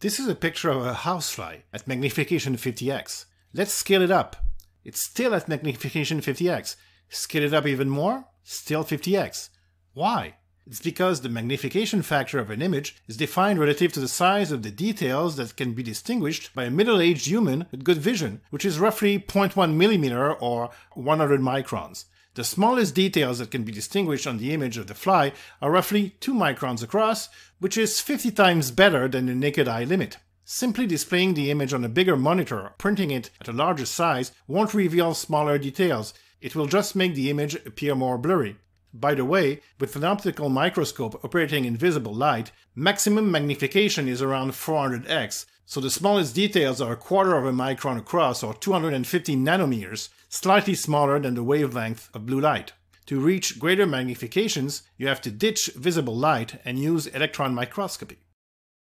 This is a picture of a housefly at magnification 50x. Let's scale it up. It's still at magnification 50x. Scale it up even more, still 50x. Why? It's because the magnification factor of an image is defined relative to the size of the details that can be distinguished by a middle-aged human with good vision, which is roughly 0.1 millimeter or 100 microns. The smallest details that can be distinguished on the image of the fly are roughly 2 microns across, which is 50 times better than the naked eye limit. Simply displaying the image on a bigger monitor or printing it at a larger size won't reveal smaller details, it will just make the image appear more blurry. By the way, with an optical microscope operating in visible light, maximum magnification is around 400x, so the smallest details are a quarter of a micron across or 250 nanometers, slightly smaller than the wavelength of blue light. To reach greater magnifications, you have to ditch visible light and use electron microscopy.